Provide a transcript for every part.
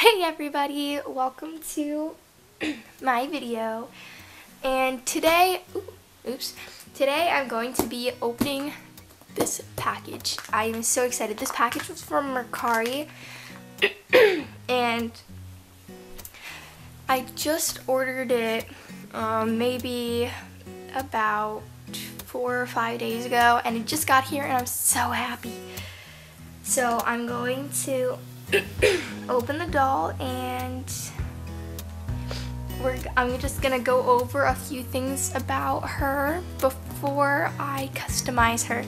Hey everybody, welcome to my video. And today, oops, today I'm going to be opening this package. I am so excited. This package was from Mercari and I just ordered it um, maybe about four or five days ago and it just got here and I'm so happy. So I'm going to open the doll and I'm just gonna go over a few things about her before I customize her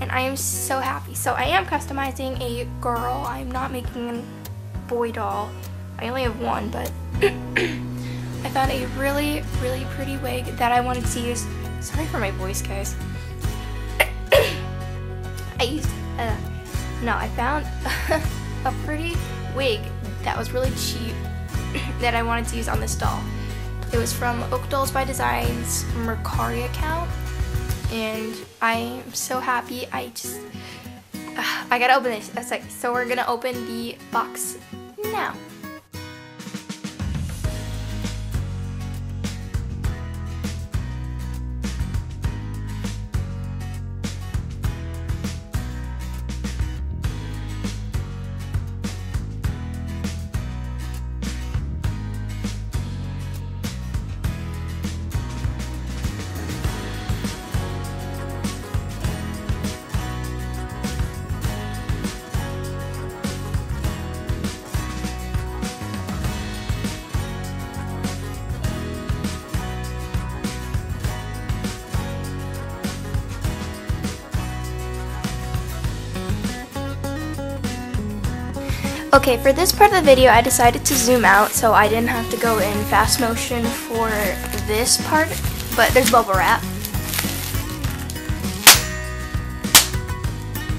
and I am so happy. So I am customizing a girl. I'm not making a boy doll. I only have one but I found a really really pretty wig that I wanted to use. Sorry for my voice guys. I used, uh, no I found a pretty wig that was really cheap that I wanted to use on this doll. It was from Oak Dolls by Designs Mercari account and I am so happy. I just, uh, I gotta open this. So we're gonna open the box now. Okay, for this part of the video, I decided to zoom out so I didn't have to go in fast motion for this part, but there's bubble wrap.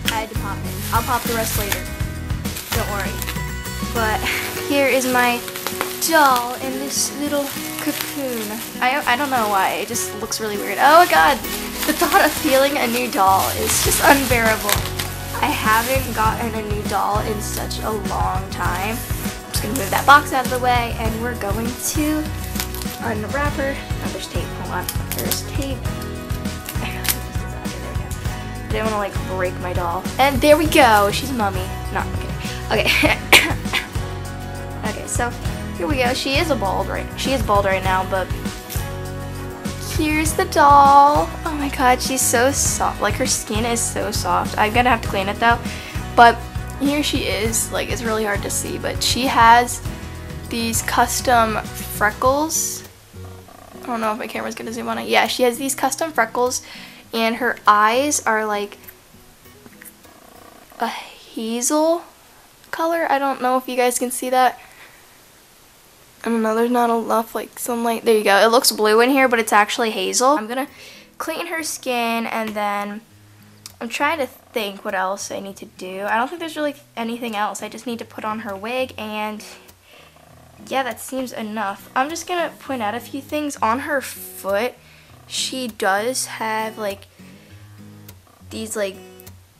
I had to pop it. I'll pop the rest later. Don't worry. But here is my doll in this little cocoon. I, I don't know why, it just looks really weird. Oh god, the thought of feeling a new doll is just unbearable. I haven't gotten a new doll in such a long time. I'm just gonna move that box out of the way and we're going to unwrap her. Oh, there's tape, hold on. There's tape. I didn't want to like break my doll. And there we go. She's mummy. No, okay. Okay. okay, so here we go. She is a bald right. She is bald right now, but here's the doll. Oh my god, she's so soft. Like her skin is so soft. I'm gonna have to clean it though. But here she is. Like it's really hard to see, but she has these custom freckles. I don't know if my camera's gonna zoom on it. Yeah, she has these custom freckles and her eyes are like a hazel color. I don't know if you guys can see that. I don't know, there's not enough like sunlight. There you go. It looks blue in here, but it's actually hazel. I'm gonna clean her skin and then I'm trying to think what else I need to do. I don't think there's really anything else. I just need to put on her wig and yeah, that seems enough. I'm just gonna point out a few things. On her foot, she does have like these like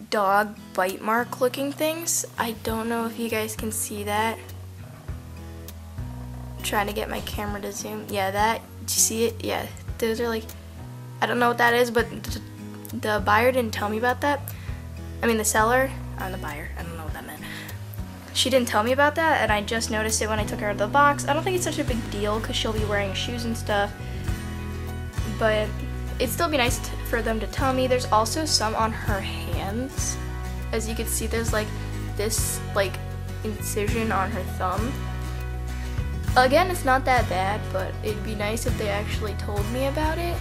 dog bite mark looking things. I don't know if you guys can see that trying to get my camera to zoom. Yeah, that, do you see it? Yeah, those are like, I don't know what that is, but the buyer didn't tell me about that. I mean, the seller, I'm the buyer, I don't know what that meant. She didn't tell me about that, and I just noticed it when I took her out of the box. I don't think it's such a big deal, because she'll be wearing shoes and stuff, but it'd still be nice for them to tell me. There's also some on her hands. As you can see, there's like this like incision on her thumb Again, it's not that bad, but it'd be nice if they actually told me about it.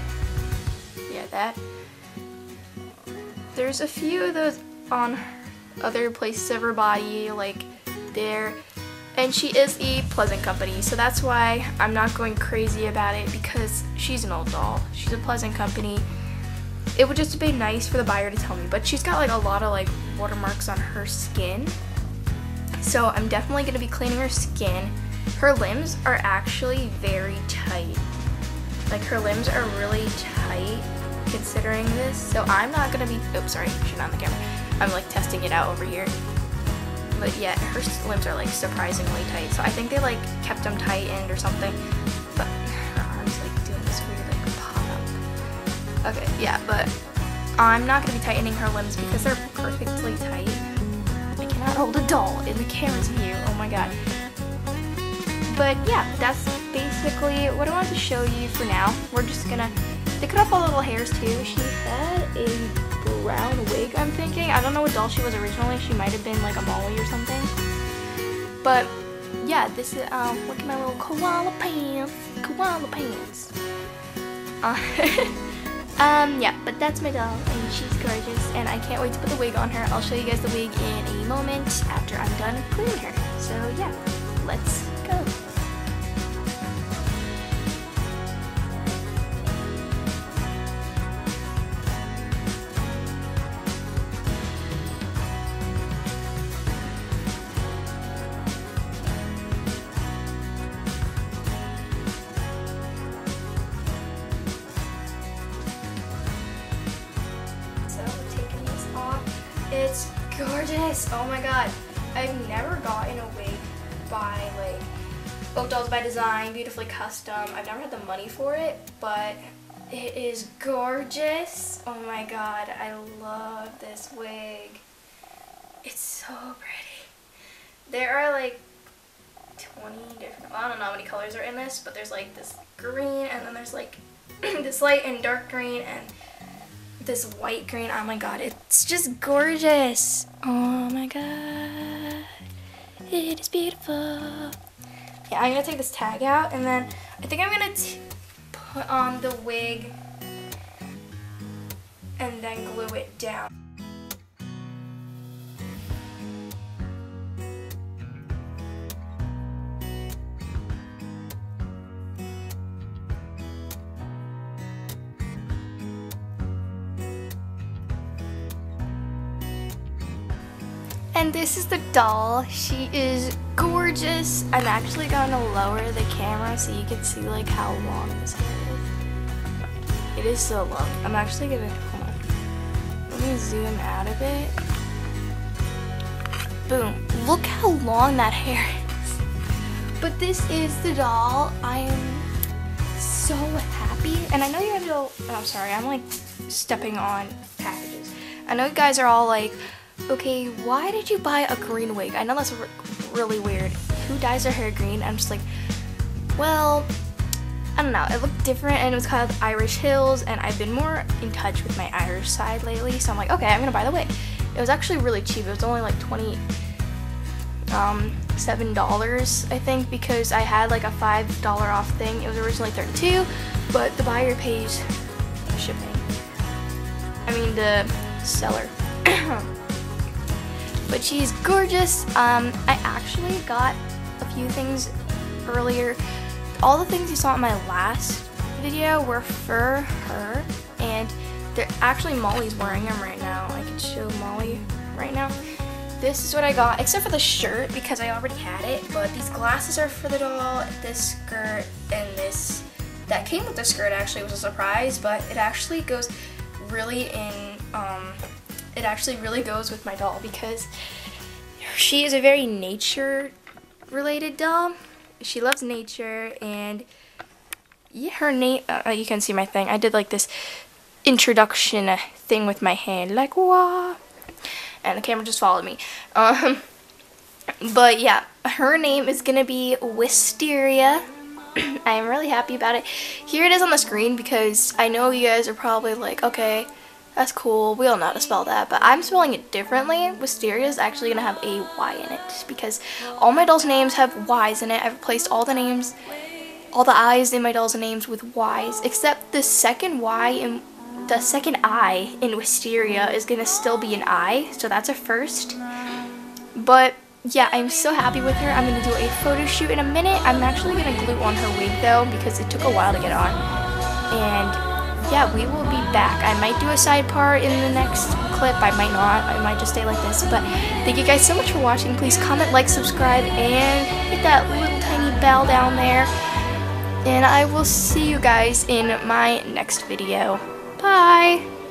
Yeah, that. There's a few of those on other places of her body, like there. And she is a Pleasant company, so that's why I'm not going crazy about it because she's an old doll. She's a Pleasant company. It would just be nice for the buyer to tell me, but she's got like a lot of like watermarks on her skin. So I'm definitely going to be cleaning her skin her limbs are actually very tight. Like her limbs are really tight considering this. So I'm not gonna be, oops, sorry, she's not on the camera. I'm like testing it out over here. but yeah, her limbs are like surprisingly tight. So I think they like kept them tightened or something. But her arms like doing this weird like pop up. Okay, yeah, but I'm not gonna be tightening her limbs because they're perfectly tight. I cannot hold a doll in the camera's view. Oh my god. But yeah, that's basically what I wanted to show you for now. We're just gonna they cut all the little hairs too. She had a brown wig, I'm thinking. I don't know what doll she was originally. She might have been like a Molly or something. But yeah, this is, um, look at my little koala pants. Koala pants. Uh, um, yeah, but that's my doll, and she's gorgeous, and I can't wait to put the wig on her. I'll show you guys the wig in a moment after I'm done cleaning her. So yeah, let's go. It's gorgeous. Oh my god. I've never gotten a wig by like Oak Dolls by Design, beautifully custom. I've never had the money for it, but it is gorgeous. Oh my god, I love this wig. It's so pretty. There are like 20 different, I don't know how many colors are in this, but there's like this green and then there's like this light and dark green and this white green. Oh my god, it's just gorgeous. Oh my god, it is beautiful. Yeah, I'm gonna take this tag out and then I think I'm gonna put on the wig and then glue it down. And this is the doll. She is gorgeous. I'm actually to lower the camera so you can see like how long this hair is. It is so long. I'm actually gonna, hold on. Let me zoom out a bit. Boom. Look how long that hair is. But this is the doll. I am so happy. And I know you're gonna go, oh, I'm sorry, I'm like stepping on packages. I know you guys are all like, okay, why did you buy a green wig? I know that's really weird. Who dyes their hair green? I'm just like, well, I don't know. It looked different and it was called Irish Hills and I've been more in touch with my Irish side lately. So I'm like, okay, I'm gonna buy the wig. It was actually really cheap. It was only like 20, um, $7 I think because I had like a $5 off thing. It was originally 32 but the buyer pays shipping. I mean the seller. but she's gorgeous. Um, I actually got a few things earlier. All the things you saw in my last video were for her, and they're actually Molly's wearing them right now. I can show Molly right now. This is what I got, except for the shirt because I already had it, but these glasses are for the doll, this skirt, and this that came with the skirt actually was a surprise, but it actually goes really in um, it actually really goes with my doll because she is a very nature related doll. She loves nature and yeah, her name, uh, you can see my thing. I did like this introduction thing with my hand, like wah, and the camera just followed me. Um, but yeah, her name is gonna be Wisteria. I am really happy about it. Here it is on the screen because I know you guys are probably like, okay, that's cool. We all know how to spell that, but I'm spelling it differently. Wisteria is actually going to have a Y in it because all my dolls' names have Y's in it. I've replaced all the names, all the I's in my dolls' names with Y's, except the second Y in the second I in Wisteria is going to still be an I, so that's a first. But yeah, I'm so happy with her. I'm going to do a photo shoot in a minute. I'm actually going to glue on her wig though because it took a while to get on. And yeah, we will be back. I might do a side part in the next clip. I might not. I might just stay like this. But thank you guys so much for watching. Please comment, like, subscribe, and hit that little tiny bell down there. And I will see you guys in my next video. Bye!